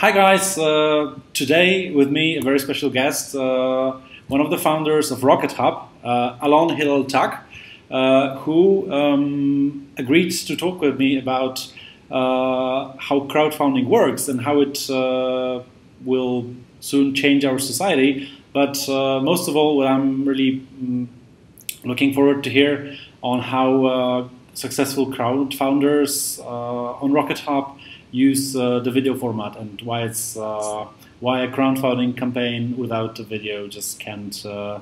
hi guys, uh, today with me a very special guest, uh, one of the founders of Rocket Hub, uh, Alon Hillel uh, who um, agreed to talk with me about uh, how crowdfunding works and how it uh, will soon change our society. But most of all, what I'm really mm, looking forward to hear on how successful crowd founders on Rocket Hub use uh, the video format and why it's uh, why a crowdfunding campaign without a video just can't uh,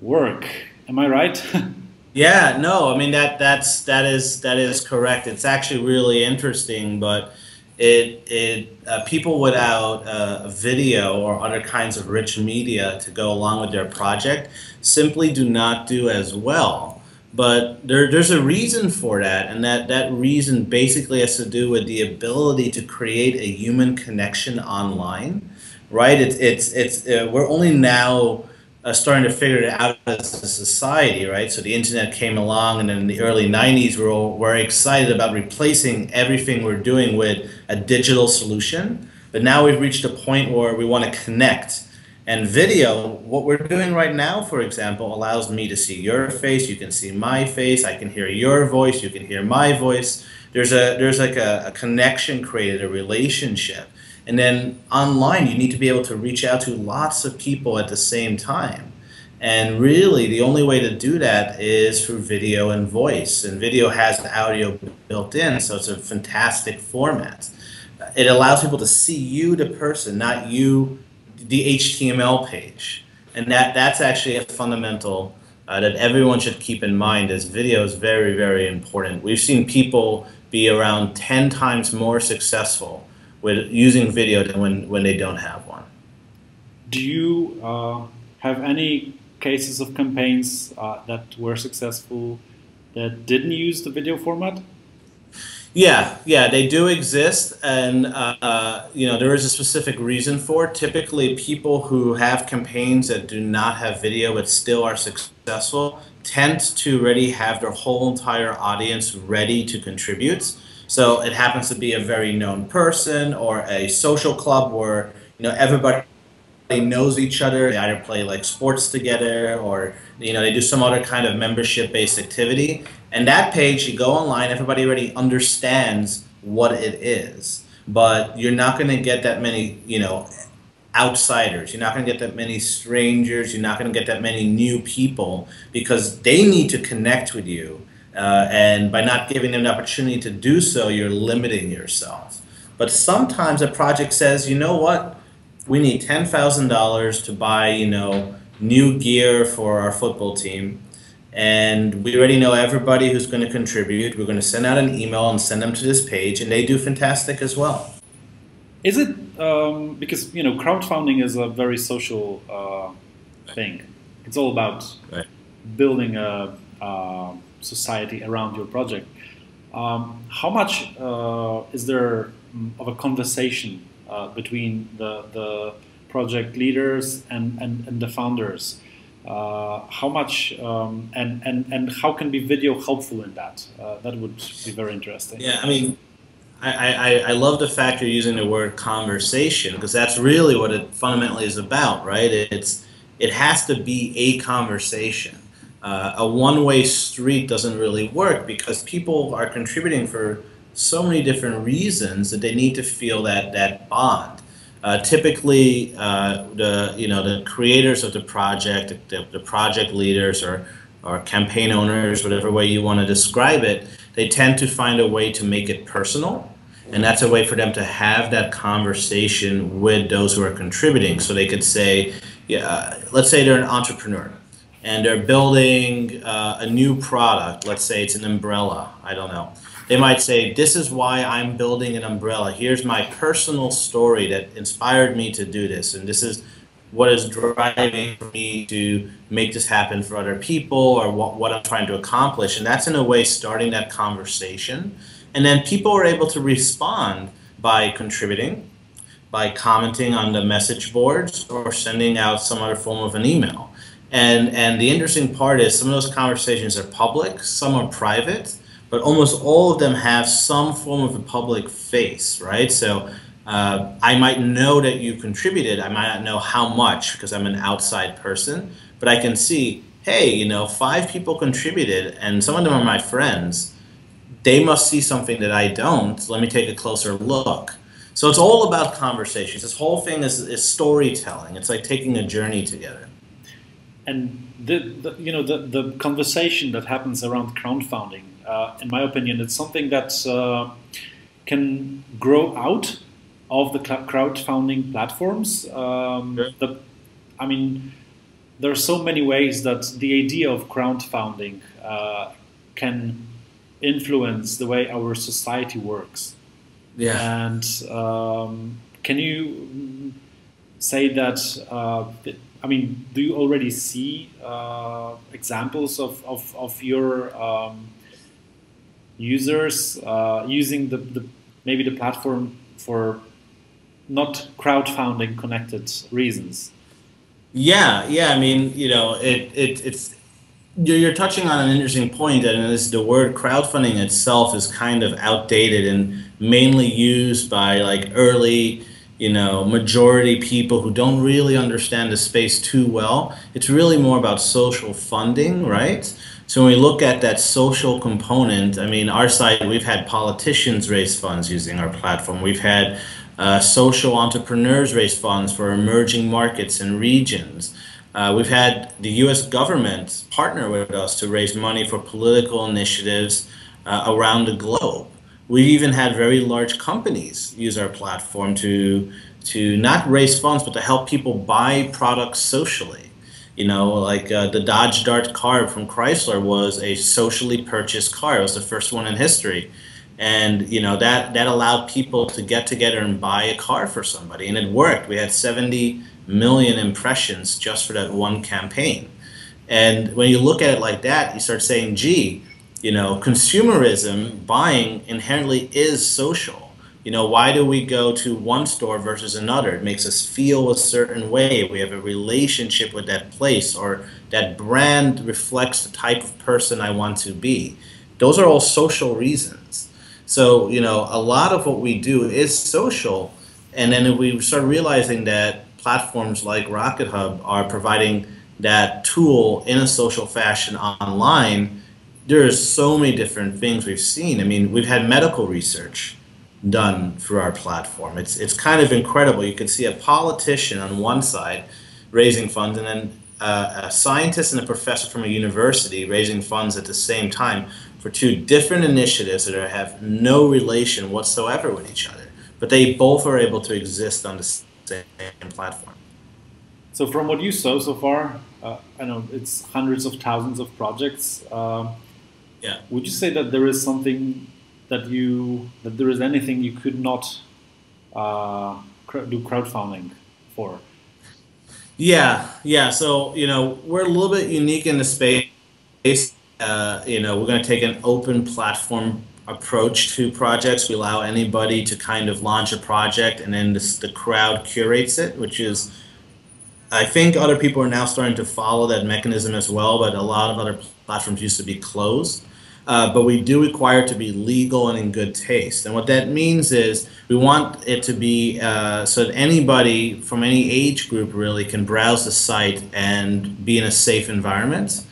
work. Am I right? yeah, no, I mean that that's that is that is correct. It's actually really interesting, but it it uh, people without uh, video or other kinds of rich media to go along with their project simply do not do as well but there, there's a reason for that, and that, that reason basically has to do with the ability to create a human connection online, right? It's, it's, it's, uh, we're only now uh, starting to figure it out as a society, right? So the internet came along, and in the early 90s, we were, we're excited about replacing everything we're doing with a digital solution. But now we've reached a point where we want to connect and video, what we're doing right now, for example, allows me to see your face, you can see my face, I can hear your voice, you can hear my voice. There's a there's like a, a connection created, a relationship. And then online, you need to be able to reach out to lots of people at the same time. And really, the only way to do that is through video and voice. And video has the audio built in, so it's a fantastic format. It allows people to see you, the person, not you the HTML page. And that, that's actually a fundamental uh, that everyone should keep in mind is video is very, very important. We've seen people be around 10 times more successful with using video than when, when they don't have one. Do you uh, have any cases of campaigns uh, that were successful that didn't use the video format? Yeah, yeah, they do exist, and uh, uh, you know there is a specific reason for it. Typically, people who have campaigns that do not have video but still are successful tend to already have their whole entire audience ready to contribute. So it happens to be a very known person or a social club where you know everybody knows each other. They either play like sports together or you know they do some other kind of membership based activity and that page, you go online, everybody already understands what it is. But you're not going to get that many, you know, outsiders. You're not going to get that many strangers. You're not going to get that many new people because they need to connect with you. Uh, and by not giving them the opportunity to do so, you're limiting yourself. But sometimes a project says, you know what? We need $10,000 to buy, you know, new gear for our football team and we already know everybody who's going to contribute. We're going to send out an email and send them to this page, and they do fantastic as well. Is it um, because you know crowdfunding is a very social uh, thing? It's all about right. building a, a, society around your project. Um, how much uh, is there of a conversation uh, between the, the project leaders and, and, and the founders? Uh, how much um, and, and, and how can be video helpful in that? Uh, that would be very interesting. Yeah, I mean, I, I, I love the fact you're using the word conversation because that's really what it fundamentally is about, right? It's it has to be a conversation. Uh, a one-way street doesn't really work because people are contributing for so many different reasons that they need to feel that that bond. Uh, typically, uh, the you know the creators of the project, the, the project leaders or or campaign owners, whatever way you want to describe it, they tend to find a way to make it personal, and that's a way for them to have that conversation with those who are contributing. So they could say, yeah, let's say they're an entrepreneur and they're building uh, a new product. Let's say it's an umbrella. I don't know they might say, This is why I'm building an umbrella. Here's my personal story that inspired me to do this. And this is what is driving me to make this happen for other people or what, what I'm trying to accomplish. And that's in a way starting that conversation. And then people are able to respond by contributing, by commenting on the message boards, or sending out some other form of an email. And, and the interesting part is some of those conversations are public, some are private, but almost all of them have some form of a public face, right? So uh, I might know that you contributed. I might not know how much because I'm an outside person, but I can see, hey, you know, five people contributed, and some of them are my friends. They must see something that I don't. Let me take a closer look. So it's all about conversations. This whole thing is, is storytelling. It's like taking a journey together. And the, the you know the, the conversation that happens around crowdfunding, uh, in my opinion, it's something that uh, can grow out of the crowdfunding platforms. Um, the, I mean, there are so many ways that the idea of crowdfunding uh, can influence the way our society works. Yeah. And um, can you say that? Uh, I mean, do you already see uh, examples of, of, of your um, users uh, using the, the maybe the platform for not crowdfunding connected reasons. Yeah, yeah. I mean, you know, it, it it's you're, you're touching on an interesting point, and is the word crowdfunding itself is kind of outdated and mainly used by like early, you know, majority people who don't really understand the space too well. It's really more about social funding, right? So when we look at that social component, I mean, our site, we've had politicians raise funds using our platform. We've had uh, social entrepreneurs raise funds for emerging markets and regions. Uh, we've had the U.S. government partner with us to raise money for political initiatives uh, around the globe. We've even had very large companies use our platform to to not raise funds, but to help people buy products socially. You know, like uh, the Dodge Dart car from Chrysler was a socially purchased car. It was the first one in history. And you know that that allowed people to get together and buy a car for somebody. And it worked. We had 70 million impressions just for that one campaign. And when you look at it like that you start saying gee you know consumerism buying inherently is social you know why do we go to one store versus another it makes us feel a certain way we have a relationship with that place or that brand reflects the type of person i want to be those are all social reasons so, you know, a lot of what we do is social. And then we start realizing that platforms like Rocket Hub are providing that tool in a social fashion online. There's so many different things we've seen. I mean, we've had medical research done through our platform. It's, it's kind of incredible. You can see a politician on one side raising funds and then uh, a scientist and a professor from a university raising funds at the same time for two different initiatives that are, have no relation whatsoever with each other, but they both are able to exist on the same platform. So, from what you saw so far, uh, I know it's hundreds of thousands of projects. Uh, yeah. Would you say that there is something that you that there is anything you could not uh, do crowdfunding for? Yeah, yeah. So you know we're a little bit unique in the space uh, you know, we're going to take an open platform approach to projects. We allow anybody to kind of launch a project and then this, the crowd curates it, which is, I think other people are now starting to follow that mechanism as well, but a lot of other platforms used to be closed. Uh, but we do require it to be legal and in good taste. And what that means is we want it to be uh, so that anybody from any age group really can browse the site and be in a safe environment.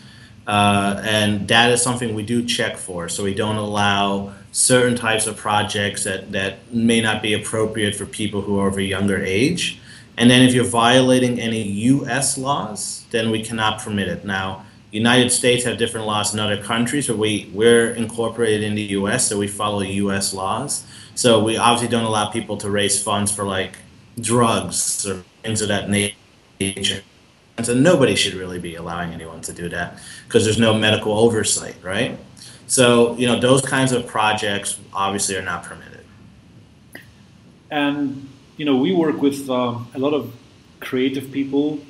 Uh, and that is something we do check for. So we don't allow certain types of projects that, that may not be appropriate for people who are of a younger age. And then if you're violating any U.S. laws, then we cannot permit it. Now, United States have different laws in other countries, but we, we're incorporated in the U.S., so we follow U.S. laws. So we obviously don't allow people to raise funds for like drugs or things of that nature. And so nobody should really be allowing anyone to do that because there's no medical oversight, right? So, you know, those kinds of projects obviously are not permitted. And, you know, we work with uh, a lot of creative people,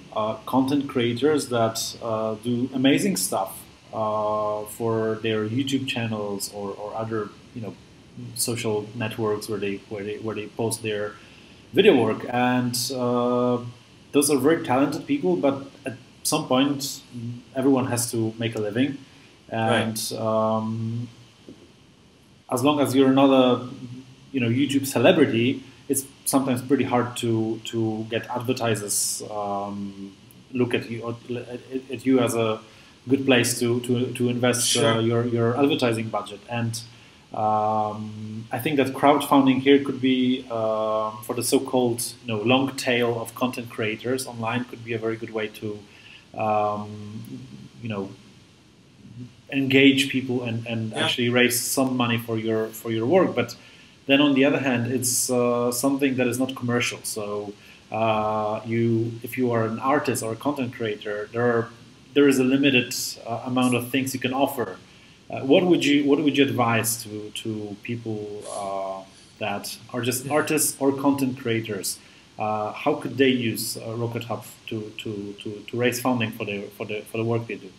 content creators that uh, do amazing stuff uh, for their YouTube channels or, or other, you know, social networks where they, where they, where they post their video work. And, uh, those are very talented people, but at some point, everyone has to make a living, and right. um, as long as you're not a you know YouTube celebrity, it's sometimes pretty hard to to get advertisers um, look at you at you as a good place to to, to invest uh, sure. uh, your your advertising budget and. Um, I think that crowdfunding here could be uh, for the so-called you know, long tail of content creators online could be a very good way to um, you know engage people and, and yeah. actually raise some money for your for your work. But then on the other hand, it's uh, something that is not commercial. So uh, you, if you are an artist or a content creator, there are there is a limited uh, amount of things you can offer. Uh, what would you what would you advise to to people uh, that are just artists or content creators? Uh, how could they use Rocket Hub to, to, to, to raise funding for the for the for the work they do?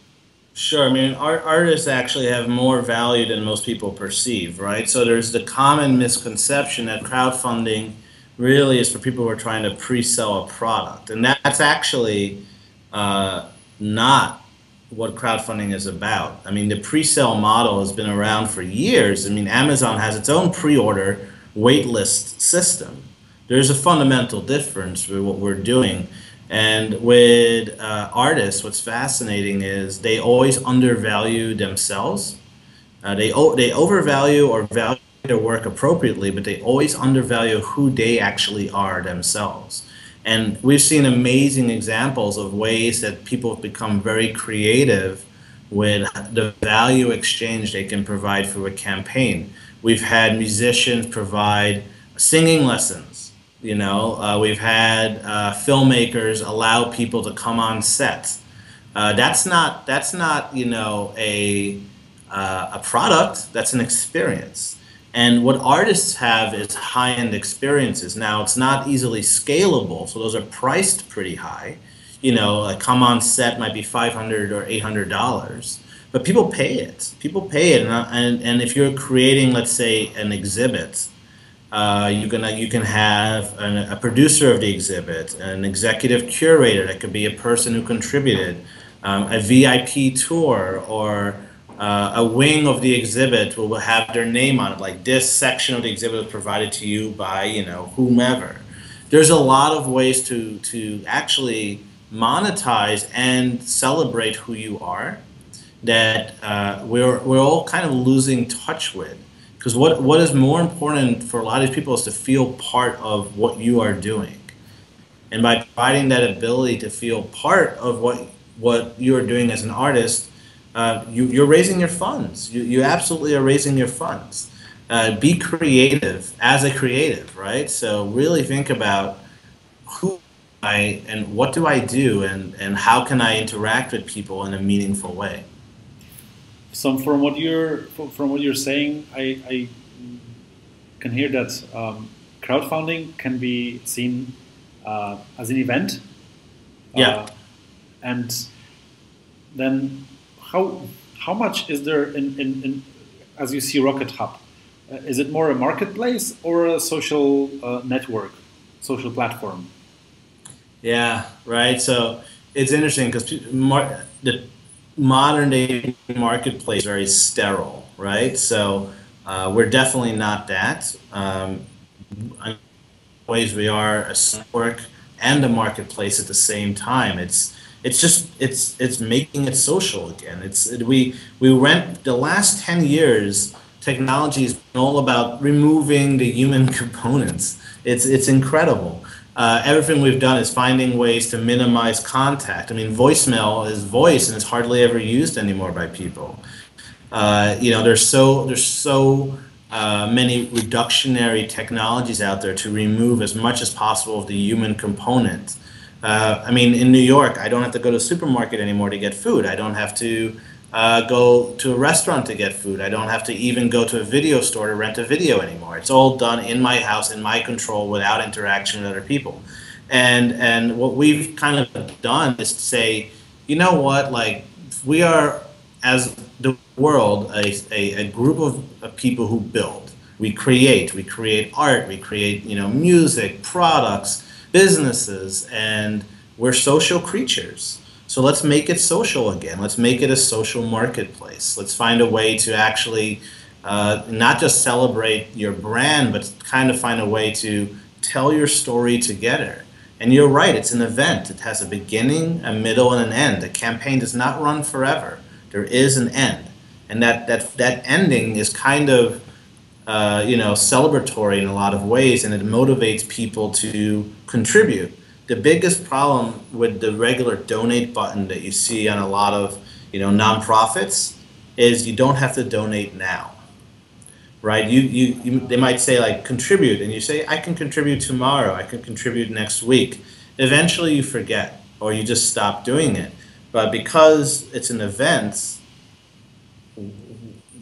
Sure. I mean, art, artists actually have more value than most people perceive, right? So there's the common misconception that crowdfunding really is for people who are trying to pre-sell a product, and that's actually uh, not what crowdfunding is about. I mean, the pre-sale model has been around for years. I mean, Amazon has its own pre-order waitlist system. There's a fundamental difference with what we're doing. And with uh, artists, what's fascinating is they always undervalue themselves. Uh, they they overvalue or value their work appropriately, but they always undervalue who they actually are themselves. And we've seen amazing examples of ways that people have become very creative with the value exchange they can provide for a campaign. We've had musicians provide singing lessons you know, uh, we've had uh, filmmakers allow people to come on set. Uh, that's not that's not you know a uh, a product. That's an experience. And what artists have is high end experiences. Now it's not easily scalable, so those are priced pretty high. You know, a come on set might be five hundred or eight hundred dollars, but people pay it. People pay it, and, and and if you're creating, let's say, an exhibit uh, you can you can have an, a producer of the exhibit, an executive curator that could be a person who contributed, um, a VIP tour, or uh, a wing of the exhibit will have their name on it. Like this section of the exhibit was provided to you by you know whomever. There's a lot of ways to to actually monetize and celebrate who you are that uh, we're we're all kind of losing touch with. Because what, what is more important for a lot of these people is to feel part of what you are doing. And by providing that ability to feel part of what, what you are doing as an artist, uh, you, you're raising your funds. You, you absolutely are raising your funds. Uh, be creative as a creative, right? So really think about who I and what do I do and, and how can I interact with people in a meaningful way so from what you're from what you're saying, I, I can hear that um, crowdfunding can be seen uh, as an event. Yeah. Uh, and then how how much is there in, in, in as you see Rocket Hub? Uh, is it more a marketplace or a social uh, network, social platform? Yeah, right. So it's interesting because the modern day marketplace very sterile, right? So uh, we're definitely not that. Um, ways we are a network and a marketplace at the same time. It's it's just it's it's making it social again. It's we we went the last ten years. Technology has been all about removing the human components. It's it's incredible uh, everything we've done is finding ways to minimize contact. I mean, voicemail is voice, and it's hardly ever used anymore by people. Uh, you know, there's so there's so uh, many reductionary technologies out there to remove as much as possible of the human component. Uh, I mean, in New York, I don't have to go to a supermarket anymore to get food. I don't have to uh, go to a restaurant to get food. I don't have to even go to a video store to rent a video anymore. It's all done in my house, in my control, without interaction with other people. And and what we've kind of done is to say, you know what, like we are as the world a, a, a group of, of people who build. We create. We create art. We create you know music, products, businesses, and we're social creatures. So let's make it social again. Let's make it a social marketplace. Let's find a way to actually uh, not just celebrate your brand, but kind of find a way to tell your story together. And you're right, it's an event. It has a beginning, a middle, and an end. The campaign does not run forever. There is an end. And that, that, that ending is kind of uh, you know, celebratory in a lot of ways, and it motivates people to contribute. The biggest problem with the regular donate button that you see on a lot of you know nonprofits is you don't have to donate now right? You, you, you they might say like contribute and you say i can contribute tomorrow i can contribute next week. Eventually you forget or you just stop doing it. But because it's an event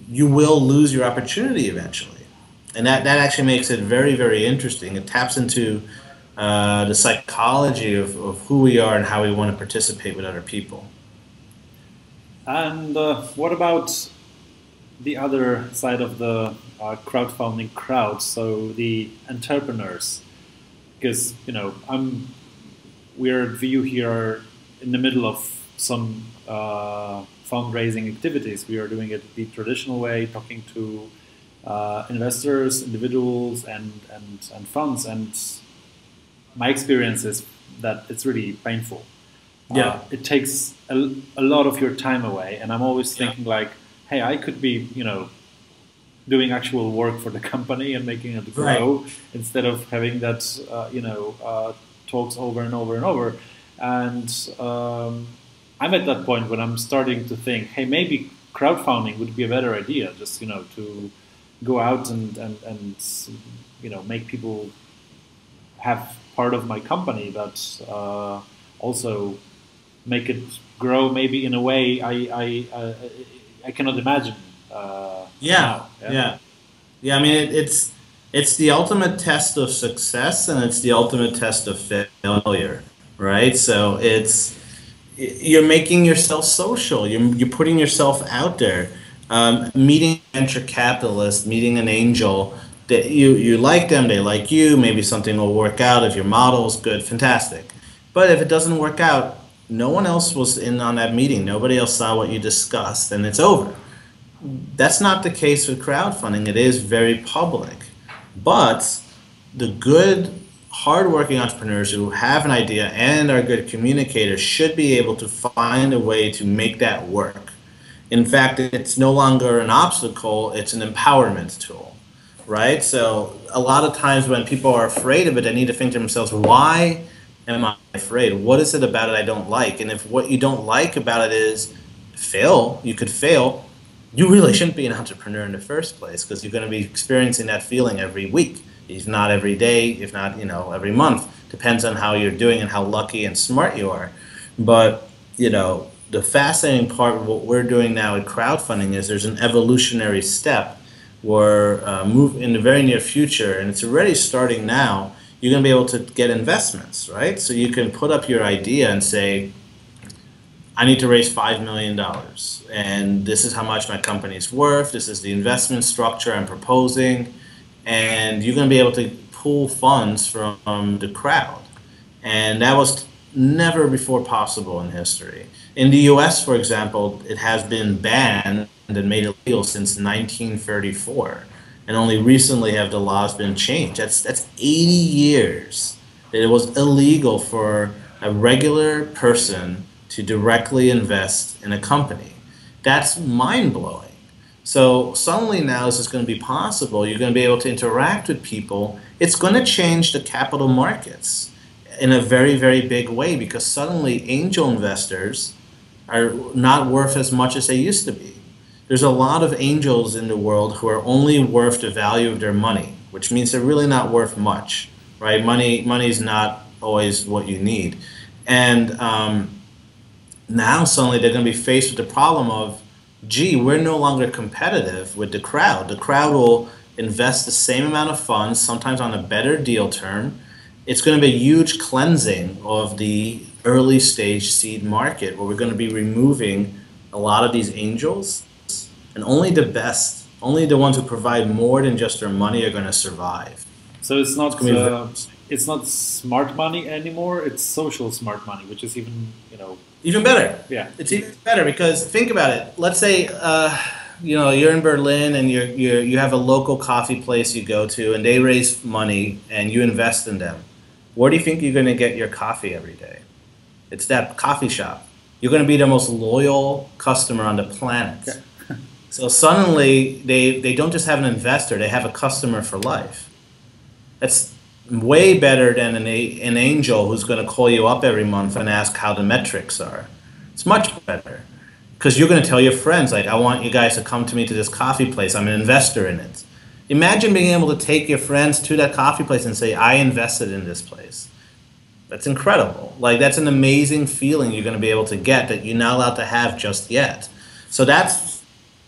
you will lose your opportunity eventually. And that, that actually makes it very very interesting. It taps into uh, the psychology of, of who we are and how we want to participate with other people and uh, what about the other side of the uh, crowdfunding crowd? So the entrepreneurs, because you know I'm we're at here in the middle of some uh, fundraising activities. We are doing it the traditional way, talking to uh, investors, individuals, and, and and funds. And my experience is that it's really painful yeah. Uh, it takes a, a, lot of your time away. And I'm always thinking yeah. like, hey, I could be, you know, doing actual work for the company and making it grow right. instead of having that, uh, you know, uh, talks over and over and over. And um, I'm at that point when I'm starting to think, hey, maybe crowdfunding would be a better idea. Just you know, to go out and and, and you know make people have part of my company, but uh, also make it grow maybe in a way I I uh, I cannot imagine. Uh, yeah, yeah, yeah, yeah. I mean, it, it's it's the ultimate test of success and it's the ultimate test of failure, right? So it's you're making yourself social. You're you're putting yourself out there. Um, meeting venture capitalist, meeting an angel that you you like them, they like you. Maybe something will work out if your model is good, fantastic. But if it doesn't work out, no one else was in on that meeting. Nobody else saw what you discussed, and it's over. That's not the case with crowdfunding. It is very public. But the good, hardworking entrepreneurs who have an idea and are good communicators should be able to find a way to make that work. In fact, it's no longer an obstacle, it's an empowerment tool, right? So, a lot of times when people are afraid of it, they need to think to themselves, why? am I afraid? What is it about it I don't like? And if what you don't like about it is fail, you could fail, you really shouldn't be an entrepreneur in the first place because you're going to be experiencing that feeling every week, if not every day, if not, you know, every month. Depends on how you're doing and how lucky and smart you are. But, you know, the fascinating part of what we're doing now with crowdfunding is there's an evolutionary step where uh, move in the very near future, and it's already starting now, you're going to be able to get investments, right? So you can put up your idea and say, I need to raise $5 million, and this is how much my company is worth, this is the investment structure I'm proposing, and you're going to be able to pull funds from the crowd. And that was never before possible in history. In the US, for example, it has been banned and made illegal since 1934 and only recently have the laws been changed. That's that's 80 years that it was illegal for a regular person to directly invest in a company. That's mind blowing. So suddenly now this is going to be possible. You're going to be able to interact with people. It's going to change the capital markets in a very very big way because suddenly angel investors are not worth as much as they used to be there's a lot of angels in the world who are only worth the value of their money, which means they're really not worth much, right? Money, money is not always what you need, and um, now suddenly they're going to be faced with the problem of, gee, we're no longer competitive with the crowd. The crowd will invest the same amount of funds, sometimes on a better deal term. It's going to be a huge cleansing of the early stage seed market, where we're going to be removing a lot of these angels and only the best, only the ones who provide more than just their money are going to survive. So it's not it's, uh, it's not smart money anymore. It's social smart money, which is even you know even better. Yeah, it's even better because think about it. Let's say uh, you know you're in Berlin and you're, you're you have a local coffee place you go to and they raise money and you invest in them. Where do you think you're going to get your coffee every day? It's that coffee shop. You're going to be the most loyal customer on the planet. Yeah. So suddenly they they don't just have an investor; they have a customer for life. That's way better than an, an angel who's going to call you up every month and ask how the metrics are. It's much better because you're going to tell your friends like i want you guys to come to me to this coffee place. I'm an investor in it. Imagine being able to take your friends to that coffee place and say i invested in this place. That's incredible. Like that's an amazing feeling you're going to be able to get that you're not allowed to have just yet. So that's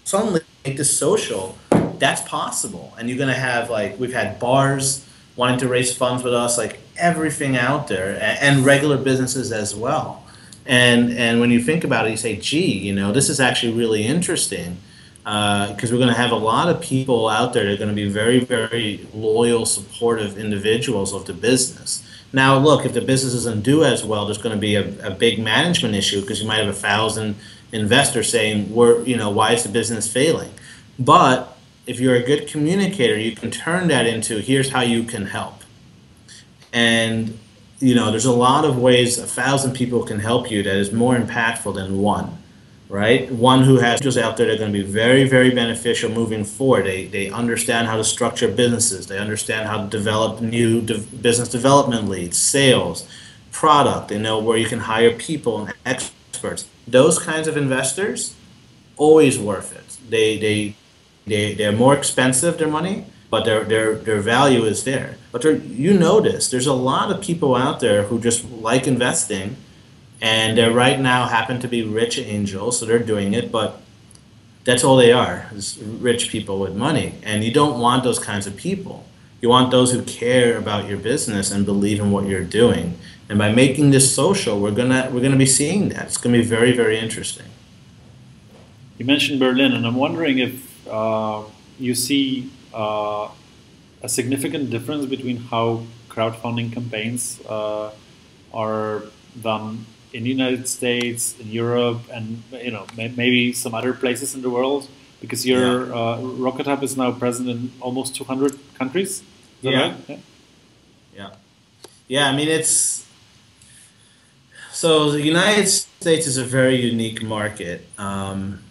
suddenly the social that's possible and you're going to have like we've had bars wanting to raise funds with us like everything out there and regular businesses as well and and when you think about it, you say, "Gee, you know, this is actually really interesting." Because uh, we're going to have a lot of people out there that are going to be very, very loyal, supportive individuals of the business. Now, look, if the business doesn't do as well, there's going to be a, a big management issue because you might have a thousand investors saying, "We're, you know, why is the business failing?" But if you're a good communicator, you can turn that into, "Here's how you can help." And you know, there's a lot of ways a thousand people can help you that is more impactful than one, right? One who has just out there are going to be very, very beneficial moving forward. They, they understand how to structure businesses. They understand how to develop new de- business development leads, sales, product. They know where you can hire people and experts. Those kinds of investors, always worth it. They, they, they, they're more expensive, their money, but their their their value is there. But you notice there's a lot of people out there who just like investing, and they right now happen to be rich angels, so they're doing it. But that's all they are is rich people with money, and you don't want those kinds of people. You want those who care about your business and believe in what you're doing. And by making this social, we're gonna we're gonna be seeing that. It's gonna be very very interesting. You mentioned Berlin, and I'm wondering if uh, you see uh, a significant difference between how crowdfunding campaigns uh, are done in the United States, in Europe, and you know maybe some other places in the world? Because your yeah. uh, Rocket Hub is now present in almost 200 countries. Yeah. Right? yeah. Yeah. Yeah. I mean, it's so the United States is a very unique market. Um,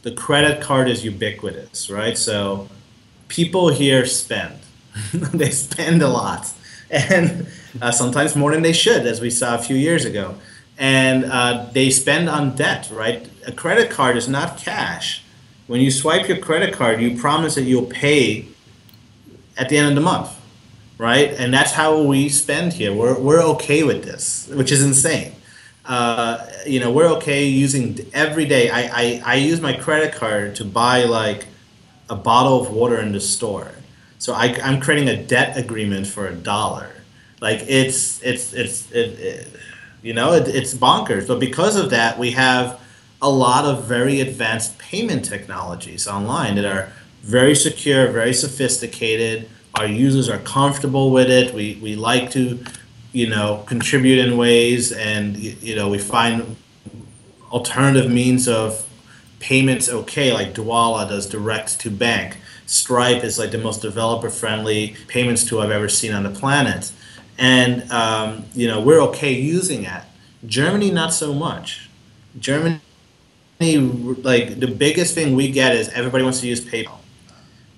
the credit card is ubiquitous, right? So people here spend. they spend a lot, and uh, sometimes more than they should, as we saw a few years ago. And uh, they spend on debt, right? A credit card is not cash. When you swipe your credit card, you promise that you'll pay at the end of the month, right? And that's how we spend here. We're, we're okay with this, which is insane. Uh, you know, we're okay using every day. I, I, I use my credit card to buy like a bottle of water in the store. So I, I'm creating a debt agreement for a dollar. Like it's it's it's it, it, you know it, it's bonkers. But because of that, we have a lot of very advanced payment technologies online that are very secure, very sophisticated. Our users are comfortable with it. We we like to, you know, contribute in ways, and you know we find alternative means of payments okay, like Dwolla does direct to bank. Stripe is like the most developer friendly payments tool I've ever seen on the planet. And, um, you know, we're okay using it. Germany, not so much. Germany, like, the biggest thing we get is everybody wants to use PayPal.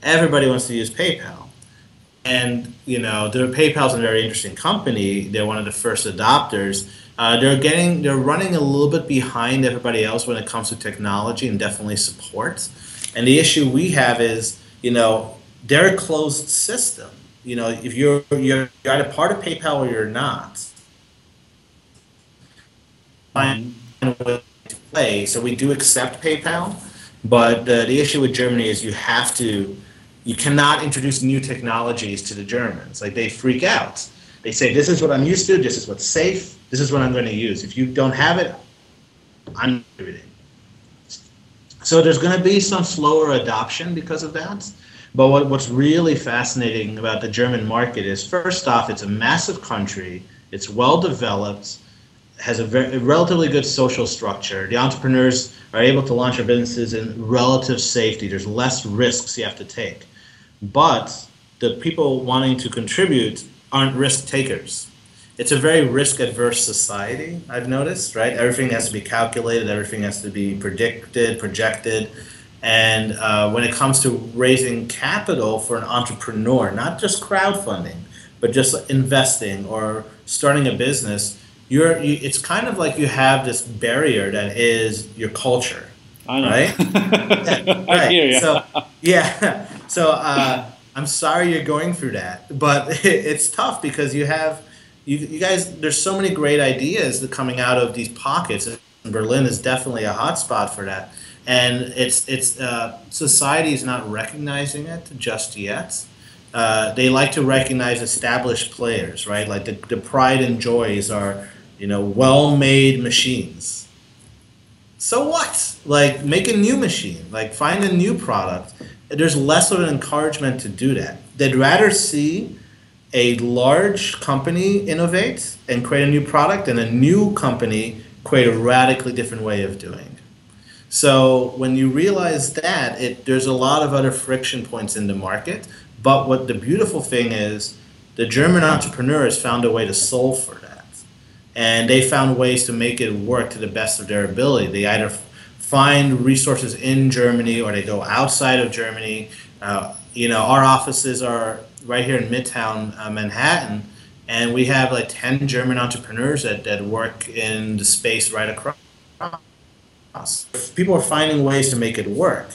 Everybody wants to use PayPal. And, you know, PayPal's a very interesting company. They're one of the first adopters uh, they're getting they're running a little bit behind everybody else when it comes to technology and definitely support. And the issue we have is, you know, they're a closed system. You know, if you're you're, either part of PayPal or you're not. Play. So we do accept PayPal, but the issue with Germany is you have to, you cannot introduce new technologies to the Germans. Like they freak out. They say, "This is what I'm used to. This is what's safe." This is what I'm going to use. If you don't have it, I'm everything. So there's going to be some slower adoption because of that. But what, what's really fascinating about the German market is first off, it's a massive country, it's well developed, has a, very, a relatively good social structure. The entrepreneurs are able to launch their businesses in relative safety. There's less risks you have to take, but the people wanting to contribute aren't risk takers. It's a very risk adverse society, I've noticed, right? Everything has to be calculated, everything has to be predicted, projected. And uh, when it comes to raising capital for an entrepreneur, not just crowdfunding, but just investing or starting a business, you're you, it's kind of like you have this barrier that is your culture, I know. right? I right. hear you. So yeah, so uh, I'm sorry you're going through that, but it's tough because you have you, you guys. There's so many great ideas that coming out of these pockets. Berlin is definitely a hotspot for that, and it's it's uh, society is not recognizing it just yet. Uh, they like to recognize established players, right? Like the, the pride and joys are, you know, well-made machines. So what? Like make a new machine, like find a new product. There's less of an encouragement to do that. They'd rather see a large company innovate and create a new product than a new company create a radically different way of doing. So when you realize that, it there's a lot of other friction points in the market. But what the beautiful thing is, the German entrepreneurs found a way to solve for that, and they found ways to make it work to the best of their ability. They either find resources in Germany or they go outside of Germany. Uh, you know, our offices are right here in Midtown uh, Manhattan, and we have like ten German entrepreneurs that, that work in the space right across. People are finding ways to make it work.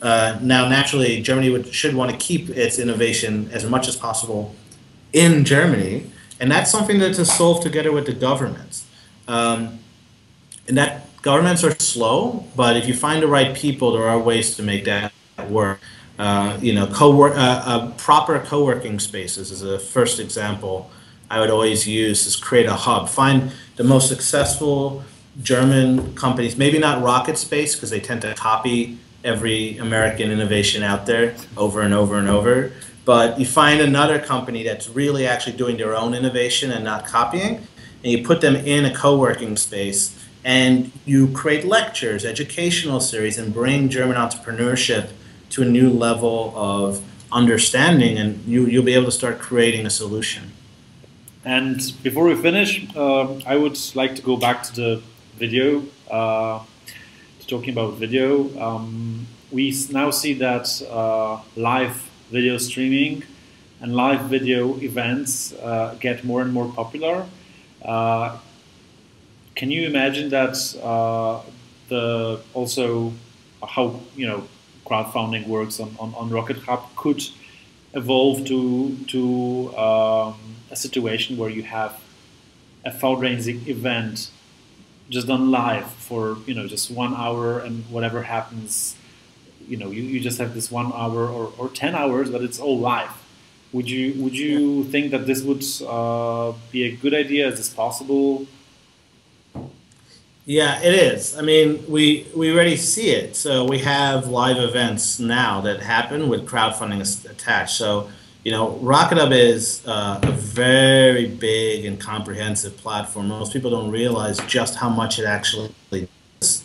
Uh, now, naturally, Germany would, should want to keep its innovation as much as possible in Germany, and that's something that to solve together with the governments. Um, and that governments are slow, but if you find the right people, there are ways to make that work. Uh, you know, co-work, uh, uh, proper co-working spaces is a first example I would always use is create a hub. Find the most successful German companies, maybe not Rocket Space because they tend to copy every American innovation out there over and over and over. But you find another company that's really actually doing their own innovation and not copying, and you put them in a co working space and you create lectures, educational series, and bring German entrepreneurship to a new level of understanding, and you, you'll be able to start creating a solution. And before we finish, uh, I would like to go back to the video, uh, to talking about video. Um, we now see that uh, live video streaming and live video events uh, get more and more popular. Can you imagine that uh, the also how you know crowdfunding works on, on, on Rocket Hub could evolve to to um, a situation where you have a fundraising event just done live for you know just one hour and whatever happens you know you, you just have this one hour or, or 10 hours but it's all live. Would you would you think that this would uh, be a good idea? Is this possible Yeah, it is. I mean, we we already see it. So we have live events now that happen with crowdfunding attached. So you know, Rocket Hub is uh, a very big and comprehensive platform. Most people don't realize just how much it actually does.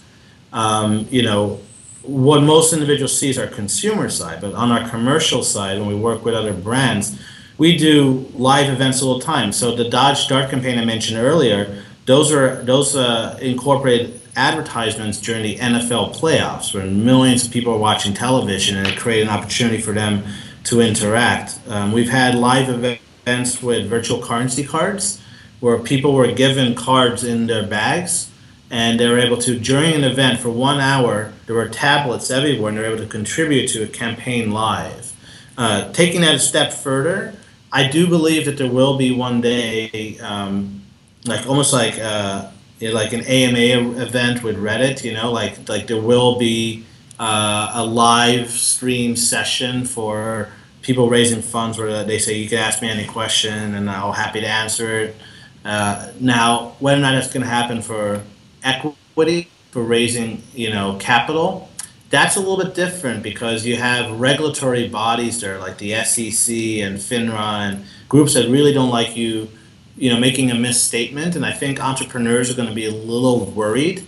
Um, you know, what most individuals see is our consumer side, but on our commercial side, when we work with other brands, we do live events all the time. So the Dodge Dart campaign I mentioned earlier, those are those uh, incorporated advertisements during the NFL playoffs, when millions of people are watching television, and it created an opportunity for them to interact. Um, we've had live events with virtual currency cards, where people were given cards in their bags and they were able to during an event for one hour there were tablets everywhere and they were able to contribute to a campaign live uh, taking that a step further i do believe that there will be one day um, like almost like uh, like an ama event with reddit you know like like there will be uh, a live stream session for people raising funds where they say you can ask me any question and i'll happy to answer it uh, now whether or not that's going to happen for equity for raising, you know, capital. That's a little bit different because you have regulatory bodies there like the SEC and FINRA and groups that really don't like you you know, making a misstatement, and I think entrepreneurs are going to be a little worried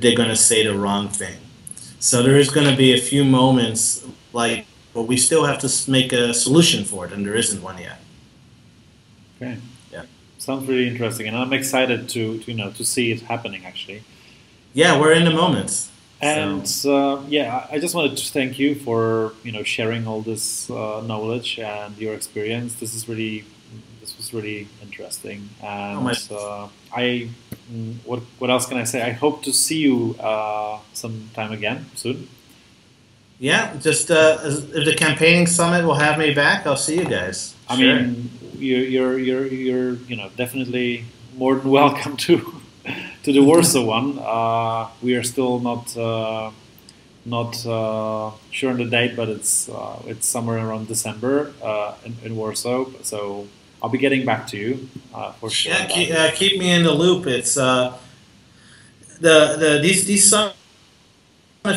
they're going to say the wrong thing. So there is going to be a few moments like, but we still have to make a solution for it, and there isn't one yet. Okay. Yeah. Sounds really interesting, and I'm excited to, to you know to see it happening actually. Yeah, we're in the moment. And uh, yeah, I just wanted to thank you for you know sharing all this uh, knowledge and your experience. This is really was really interesting, and uh, I mm, what what else can I say? I hope to see you uh, sometime again soon. Yeah, just uh, if the campaigning summit will have me back, I'll see you guys. I sure. mean, you're you're you're you're you know definitely more than welcome to to the Warsaw one. Uh, we are still not uh, not uh, sure on the date, but it's uh, it's somewhere around December uh, in, in, Warsaw. So I'll be getting back to you uh, for sure. Yeah, keep, keep, me in the loop. It's the the these these summits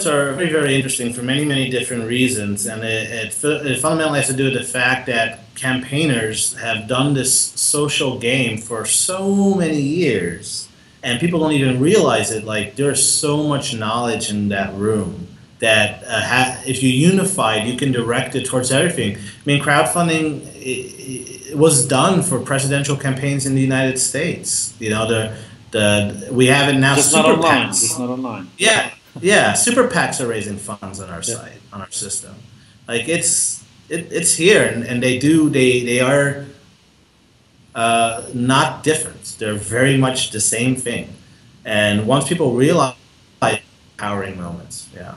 are very very interesting for many many different reasons, and it, it, it fundamentally has to do with the fact that campaigners have done this social game for so many years and people don't even realize it. Like there's so much knowledge in that room that uh, if you unified, you can direct it towards everything. I mean, crowdfunding was done for presidential campaigns in the United States. You know, the the we have it now. Just super not online. PACs. Just not online. Yeah, yeah. Super PACs are raising funds on our yeah. site on our system. Like it's it, it's here, and, and they do they they are uh, not different. They're very much the same thing. And once people realize empowering moments, yeah.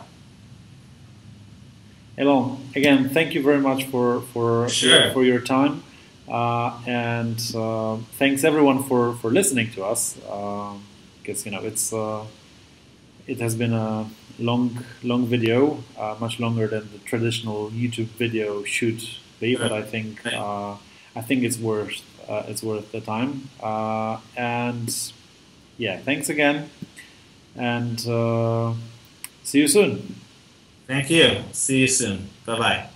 Alon, again, thank you very much for for sure. for your time, uh, and uh, thanks everyone for for listening to us. Because um, you know it's uh, it has been a long long video, uh, much longer than the traditional YouTube video should be, but I think uh, I think it's worth uh, it's worth the time. Uh, and yeah, thanks again, and uh, see you soon. Thank you. See you soon. Bye bye.